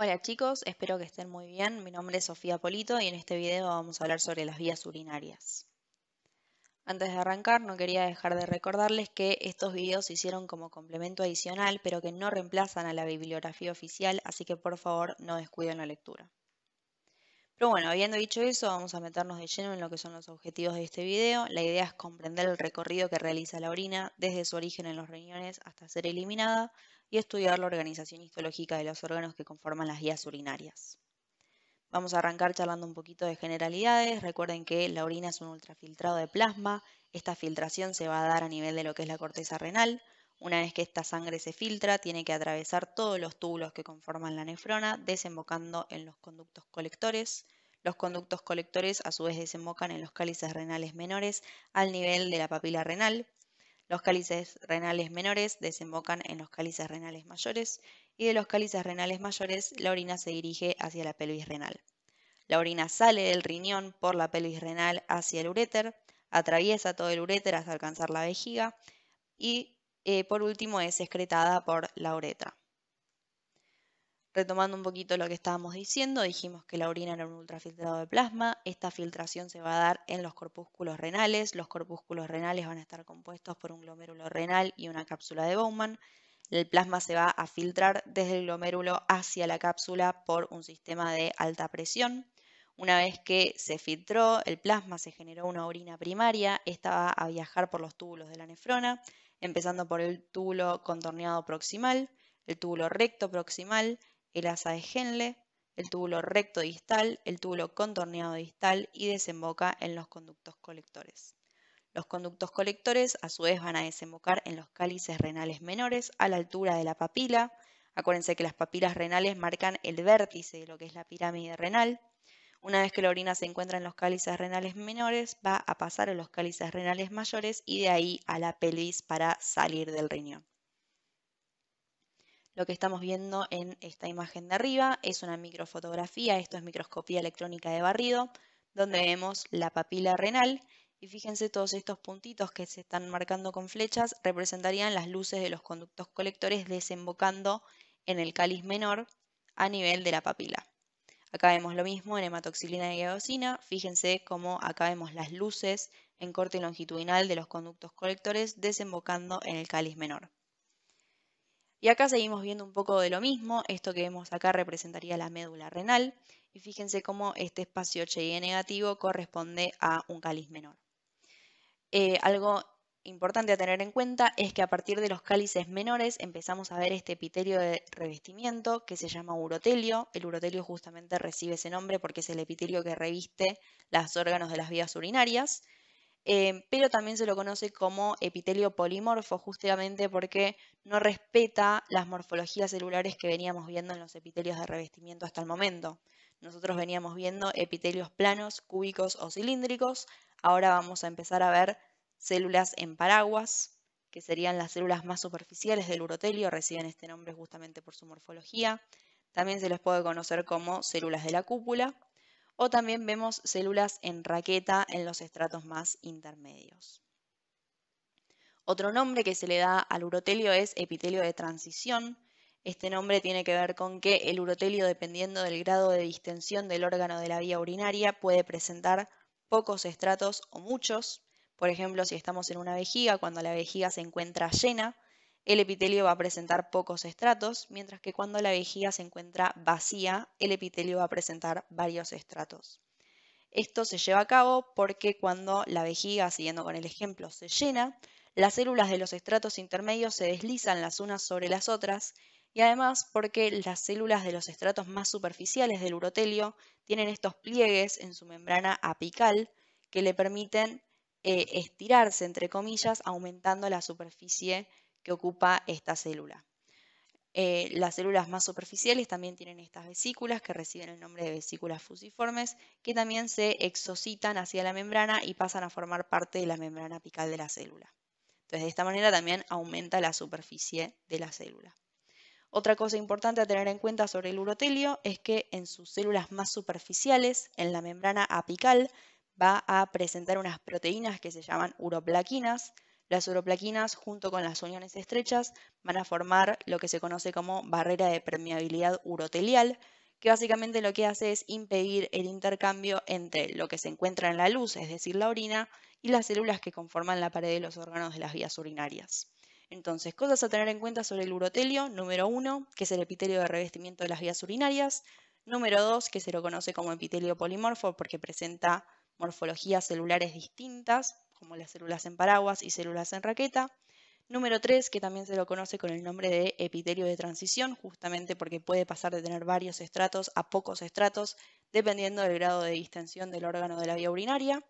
Hola chicos, espero que estén muy bien. Mi nombre es Sofía Polito y en este video vamos a hablar sobre las vías urinarias. Antes de arrancar, no quería dejar de recordarles que estos videos se hicieron como complemento adicional, pero que no reemplazan a la bibliografía oficial, así que por favor no descuiden la lectura. Pero bueno, habiendo dicho eso, vamos a meternos de lleno en lo que son los objetivos de este video. La idea es comprender el recorrido que realiza la orina desde su origen en los riñones hasta ser eliminada, y estudiar la organización histológica de los órganos que conforman las vías urinarias. Vamos a arrancar charlando un poquito de generalidades. Recuerden que la orina es un ultrafiltrado de plasma. Esta filtración se va a dar a nivel de lo que es la corteza renal. Una vez que esta sangre se filtra, tiene que atravesar todos los túbulos que conforman la nefrona, desembocando en los conductos colectores. Los conductos colectores a su vez desembocan en los cálices renales menores al nivel de la papila renal. Los cálices renales menores desembocan en los cálices renales mayores y de los cálices renales mayores la orina se dirige hacia la pelvis renal. La orina sale del riñón por la pelvis renal hacia el uréter, atraviesa todo el uréter hasta alcanzar la vejiga y eh, por último es excretada por la uretra. Retomando un poquito lo que estábamos diciendo, dijimos que la orina era un ultrafiltrado de plasma. Esta filtración se va a dar en los corpúsculos renales. Los corpúsculos renales van a estar compuestos por un glomérulo renal y una cápsula de Bowman. El plasma se va a filtrar desde el glomérulo hacia la cápsula por un sistema de alta presión. Una vez que se filtró el plasma, se generó una orina primaria. Esta va a viajar por los túbulos de la nefrona, empezando por el túbulo contorneado proximal, el túbulo recto proximal, el asa de Henle, el túbulo recto distal, el túbulo contorneado distal y desemboca en los conductos colectores. Los conductos colectores a su vez van a desembocar en los cálices renales menores a la altura de la papila. Acuérdense que las papilas renales marcan el vértice de lo que es la pirámide renal. Una vez que la orina se encuentra en los cálices renales menores, va a pasar a los cálices renales mayores y de ahí a la pelvis para salir del riñón. Lo que estamos viendo en esta imagen de arriba es una microfotografía, esto es microscopía electrónica de barrido, donde vemos la papila renal y fíjense todos estos puntitos que se están marcando con flechas representarían las luces de los conductos colectores desembocando en el cáliz menor a nivel de la papila. Acá vemos lo mismo en hematoxilina y eosina. Fíjense cómo acá vemos las luces en corte longitudinal de los conductos colectores desembocando en el cáliz menor. Y acá seguimos viendo un poco de lo mismo. Esto que vemos acá representaría la médula renal. Y fíjense cómo este espacio HIE negativo corresponde a un cáliz menor. Eh, algo importante a tener en cuenta es que a partir de los cálices menores empezamos a ver este epitelio de revestimiento que se llama urotelio. El urotelio justamente recibe ese nombre porque es el epitelio que reviste los órganos de las vías urinarias. Em, pero también se lo conoce como epitelio polimorfo justamente porque no respeta las morfologías celulares que veníamos viendo en los epitelios de revestimiento hasta el momento. Nosotros veníamos viendo epitelios planos, cúbicos o cilíndricos. Ahora vamos a empezar a ver células en paraguas, que serían las células más superficiales del urotelio, reciben este nombre justamente por su morfología. También se les puede conocer como células de la cúpula o también vemos células en raqueta en los estratos más intermedios. Otro nombre que se le da al urotelio es epitelio de transición. Este nombre tiene que ver con que el urotelio, dependiendo del grado de distensión del órgano de la vía urinaria, puede presentar pocos estratos o muchos. Por ejemplo, si estamos en una vejiga, cuando la vejiga se encuentra llena, el epitelio va a presentar pocos estratos, mientras que cuando la vejiga se encuentra vacía, el epitelio va a presentar varios estratos. Esto se lleva a cabo porque cuando la vejiga, siguiendo con el ejemplo, se llena, las células de los estratos intermedios se deslizan las unas sobre las otras y además porque las células de los estratos más superficiales del urotelio tienen estos pliegues en su membrana apical que le permiten eh, estirarse, entre comillas, aumentando la superficie que ocupa esta célula. Eh, las células más superficiales también tienen estas vesículas que reciben el nombre de vesículas fusiformes que también se exocitan hacia la membrana y pasan a formar parte de la membrana apical de la célula. Entonces, de esta manera también aumenta la superficie de la célula. Otra cosa importante a tener en cuenta sobre el urotelio es que en sus células más superficiales, en la membrana apical, va a presentar unas proteínas que se llaman uroplaquinas, Las uroplaquinas, junto con las uniones estrechas, van a formar lo que se conoce como barrera de permeabilidad urotelial, que básicamente lo que hace es impedir el intercambio entre lo que se encuentra en la luz, es decir, la orina, y las células que conforman la pared de los órganos de las vías urinarias. Entonces, cosas a tener en cuenta sobre el urotelio. Número uno, que es el epitelio de revestimiento de las vías urinarias. Número dos, que se lo conoce como epitelio polimorfo porque presenta morfologías celulares distintas, como las células en paraguas y células en raqueta. Número 3, que también se lo conoce con el nombre de epitelio de transición, justamente porque puede pasar de tener varios estratos a pocos estratos, dependiendo del grado de distensión del órgano de la vía urinaria.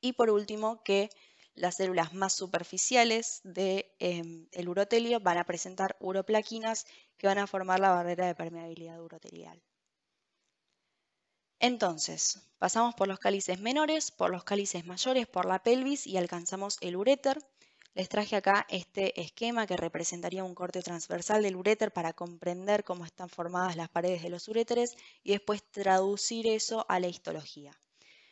Y por último, que las células más superficiales del em, urotelio van a presentar uroplaquinas que van a formar la barrera de permeabilidad urotelial. Entonces, pasamos por los cálices menores, por los cálices mayores, por la pelvis y alcanzamos el uréter. Les traje acá este esquema que representaría un corte transversal del uréter para comprender cómo están formadas las paredes de los uréteres y después traducir eso a la histología.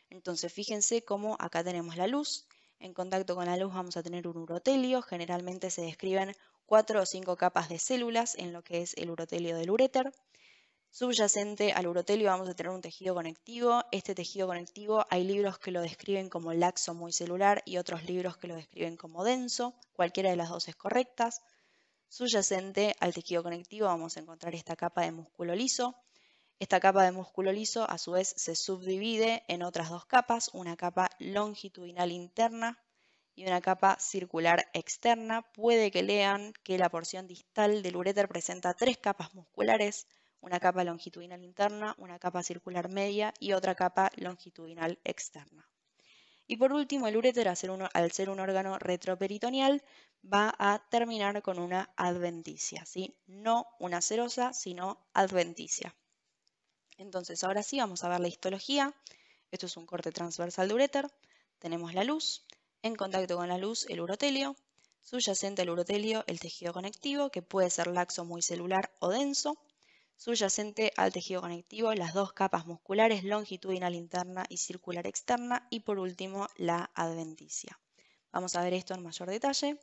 Entonces, fíjense cómo acá tenemos la luz. En contacto con la luz vamos a tener un urotelio. Generalmente se describen cuatro o cinco capas de células en lo que es el urotelio del uréter. Subyacente al urotelio vamos a tener un tejido conectivo. Este tejido conectivo hay libros que lo describen como laxo muy celular y otros libros que lo describen como denso. Cualquiera de las dos es correcta. Subyacente al tejido conectivo vamos a encontrar esta capa de músculo liso. Esta capa de músculo liso a su vez se subdivide en otras dos capas, una capa longitudinal interna y una capa circular externa. Puede que lean que la porción distal del uréter presenta tres capas musculares, una capa longitudinal interna, una capa circular media y otra capa longitudinal externa. Y por último, el uréter, al ser un, órgano retroperitoneal, va a terminar con una adventicia, ¿sí? no una serosa, sino adventicia. Entonces, ahora sí, vamos a ver la histología. Esto es un corte transversal de uréter. Tenemos la luz, en contacto con la luz el urotelio, subyacente al urotelio el tejido conectivo, que puede ser laxo muy celular o denso, subyacente al tejido conectivo, las dos capas musculares longitudinal interna y circular externa y por último la adventicia. Vamos a ver esto en mayor detalle.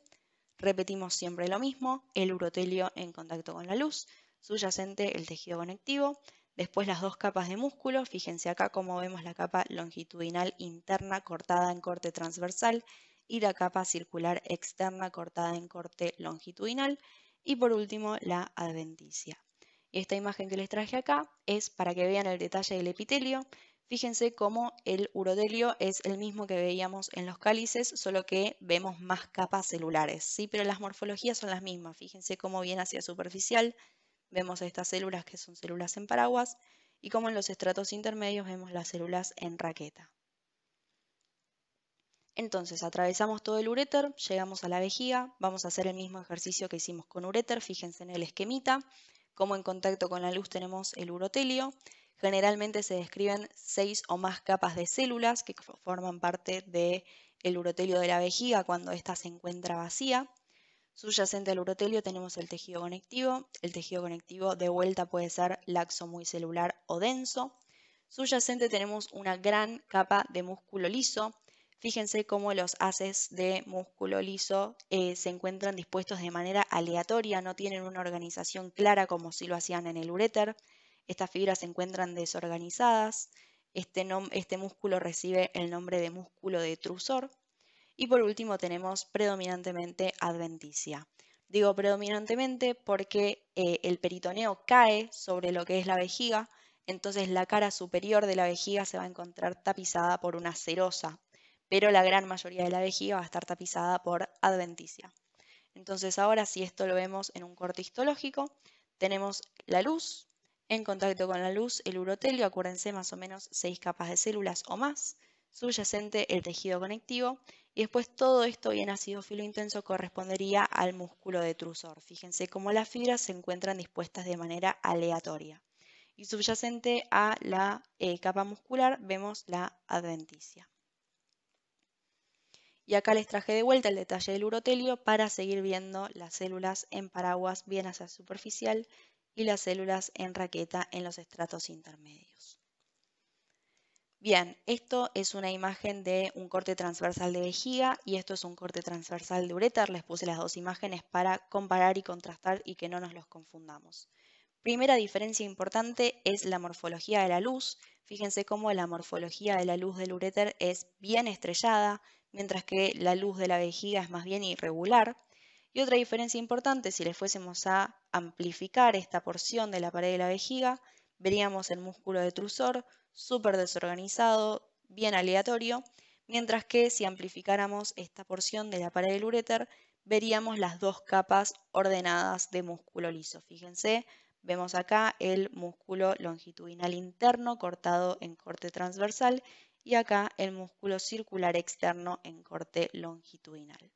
Repetimos siempre lo mismo, el urotelio en contacto con la luz, subyacente el tejido conectivo, después las dos capas de músculo, fíjense acá cómo vemos la capa longitudinal interna cortada en corte transversal y la capa circular externa cortada en corte longitudinal y por último la adventicia. Esta imagen que les traje acá es para que vean el detalle del epitelio. Fíjense cómo el urotelio es el mismo que veíamos en los cálices, solo que vemos más capas celulares, ¿sí? Pero las morfologías son las mismas. Fíjense cómo viene hacia superficial, vemos estas células que son células en paraguas, y como en los estratos intermedios vemos las células en raqueta. Entonces, atravesamos todo el uréter, llegamos a la vejiga, vamos a hacer el mismo ejercicio que hicimos con uréter, fíjense en el esquemita, como en contacto con la luz tenemos el urotelio. Generalmente se describen seis o más capas de células que forman parte del urotelio de la vejiga cuando ésta se encuentra vacía. Subyacente al urotelio tenemos el tejido conectivo. El tejido conectivo de vuelta puede ser laxo muy celular o denso. Subyacente tenemos una gran capa de músculo liso Fíjense cómo los haces de músculo liso eh, se encuentran dispuestos de manera aleatoria, no tienen una organización clara como si lo hacían en el uréter. Estas fibras se encuentran desorganizadas. Este, este músculo recibe el nombre de músculo detrusor. Y por último tenemos predominantemente adventicia. Digo predominantemente porque eh, el peritoneo cae sobre lo que es la vejiga, entonces la cara superior de la vejiga se va a encontrar tapizada por una serosa, pero la gran mayoría de la vejiga va a estar tapizada por adventicia. Entonces ahora si esto lo vemos en un corte histológico, tenemos la luz, en contacto con la luz el urotelio, acuérdense más o menos seis capas de células o más, subyacente el tejido conectivo y después todo esto bien ácido filo intenso correspondería al músculo detrusor. Fíjense cómo las fibras se encuentran dispuestas de manera aleatoria. Y subyacente a la eh, capa muscular vemos la adventicia. Y acá les traje de vuelta el detalle del urotelio para seguir viendo las células en paraguas bien hacia superficial y las células en raqueta en los estratos intermedios. Bien, esto es una imagen de un corte transversal de vejiga y esto es un corte transversal de ureter. Les puse las dos imágenes para comparar y contrastar y que no nos los confundamos. Primera diferencia importante es la morfología de la luz. Fíjense cómo la morfología de la luz del ureter es bien estrellada, mientras que la luz de la vejiga es más bien irregular. Y otra diferencia importante, si le fuésemos a amplificar esta porción de la pared de la vejiga, veríamos el músculo detrusor súper desorganizado, bien aleatorio, mientras que si amplificáramos esta porción de la pared del uréter, veríamos las dos capas ordenadas de músculo liso. Fíjense, vemos acá el músculo longitudinal interno cortado en corte transversal y acá el músculo circular externo en corte longitudinal.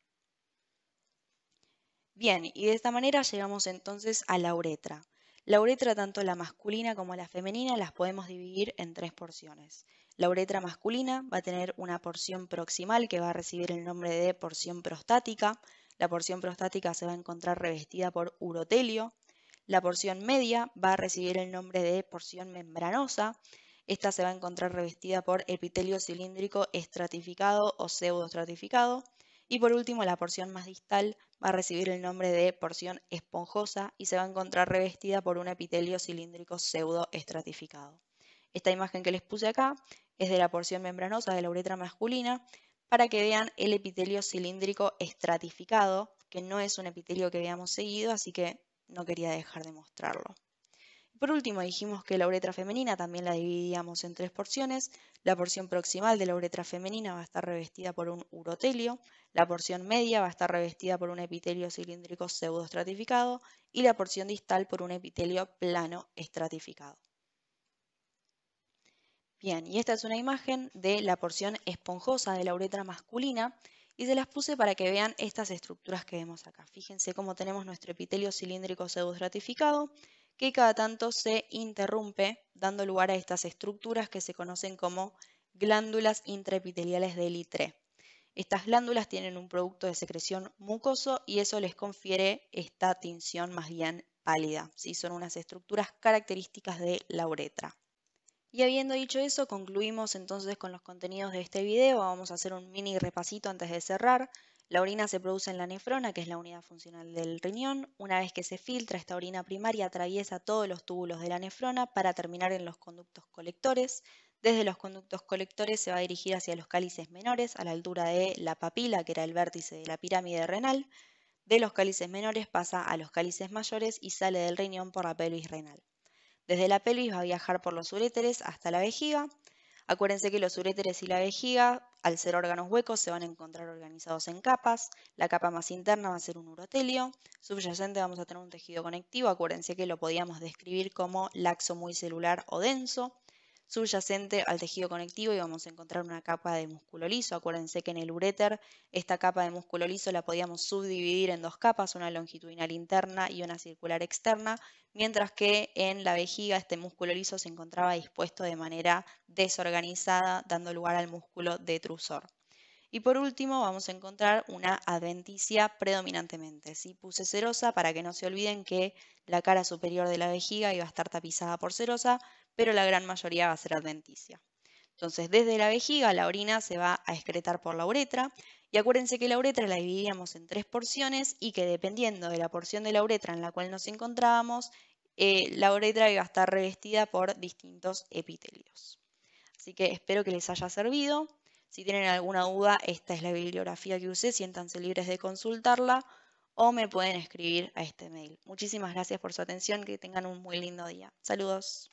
Bien, y de esta manera llegamos entonces a la uretra. La uretra, tanto la masculina como la femenina, las podemos dividir en tres porciones. La uretra masculina va a tener una porción proximal que va a recibir el nombre de porción prostática. La porción prostática se va a encontrar revestida por urotelio. La porción media va a recibir el nombre de porción membranosa. Esta se va a encontrar revestida por epitelio cilíndrico estratificado o pseudoestratificado. Y por último, la porción más distal va a recibir el nombre de porción esponjosa y se va a encontrar revestida por un epitelio cilíndrico pseudoestratificado. Esta imagen que les puse acá es de la porción membranosa de la uretra masculina para que vean el epitelio cilíndrico estratificado, que no es un epitelio que veamos seguido, así que no quería dejar de mostrarlo. Por último, dijimos que la uretra femenina también la dividíamos en tres porciones. La porción proximal de la uretra femenina va a estar revestida por un urotelio, la porción media va a estar revestida por un epitelio cilíndrico pseudoestratificado y la porción distal por un epitelio plano estratificado. Bien, y esta es una imagen de la porción esponjosa de la uretra masculina y se las puse para que vean estas estructuras que vemos acá. Fíjense cómo tenemos nuestro epitelio cilíndrico pseudoestratificado que cada tanto se interrumpe, dando lugar a estas estructuras que se conocen como glándulas intraepiteliales de litre. Estas glándulas tienen un producto de secreción mucoso y eso les confiere esta tinción más bien pálida. Son unas estructuras características de la uretra. Y habiendo dicho eso, concluimos entonces con los contenidos de este video. Vamos a hacer un mini repasito antes de cerrar. La orina se produce en la nefrona, que es la unidad funcional del riñón. Una vez que se filtra, esta orina primaria atraviesa todos los túbulos de la nefrona para terminar en los conductos colectores. Desde los conductos colectores se va a dirigir hacia los cálices menores, a la altura de la papila, que era el vértice de la pirámide renal. De los cálices menores pasa a los cálices mayores y sale del riñón por la pelvis renal. Desde la pelvis va a viajar por los uréteres hasta la vejiga. Acuérdense que los uréteres y la vejiga, al ser órganos huecos, se van a encontrar organizados en capas. La capa más interna va a ser un urotelio. Subyacente vamos a tener un tejido conectivo. Acuérdense que lo podíamos describir como laxo muy celular o denso subyacente al tejido conectivo y vamos a encontrar una capa de músculo liso. Acuérdense que en el uréter esta capa de músculo liso la podíamos subdividir en dos capas, una longitudinal interna y una circular externa, mientras que en la vejiga este músculo liso se encontraba dispuesto de manera desorganizada, dando lugar al músculo detrusor. Y por último vamos a encontrar una adventicia predominantemente. ¿sí? Puse serosa para que no se olviden que la cara superior de la vejiga iba a estar tapizada por serosa, pero la gran mayoría va a ser adventicia. Entonces, desde la vejiga la orina se va a excretar por la uretra y acuérdense que la uretra la dividíamos en tres porciones y que dependiendo de la porción de la uretra en la cual nos encontrábamos, eh, la uretra iba a estar revestida por distintos epitelios. Así que espero que les haya servido. Si tienen alguna duda, esta es la bibliografía que usé, siéntanse libres de consultarla o me pueden escribir a este mail. Muchísimas gracias por su atención, que tengan un muy lindo día. Saludos.